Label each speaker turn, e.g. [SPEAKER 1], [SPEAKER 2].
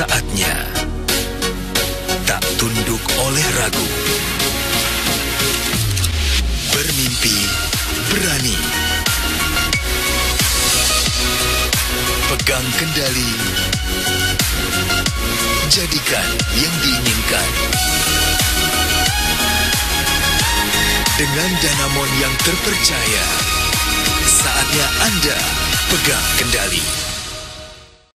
[SPEAKER 1] Saatnya tak tunduk oleh ragu. Bermimpi berani. Pegang kendali. Jadikan yang diinginkan. Dengan Danamon yang terpercaya, saatnya Anda pegang kendali.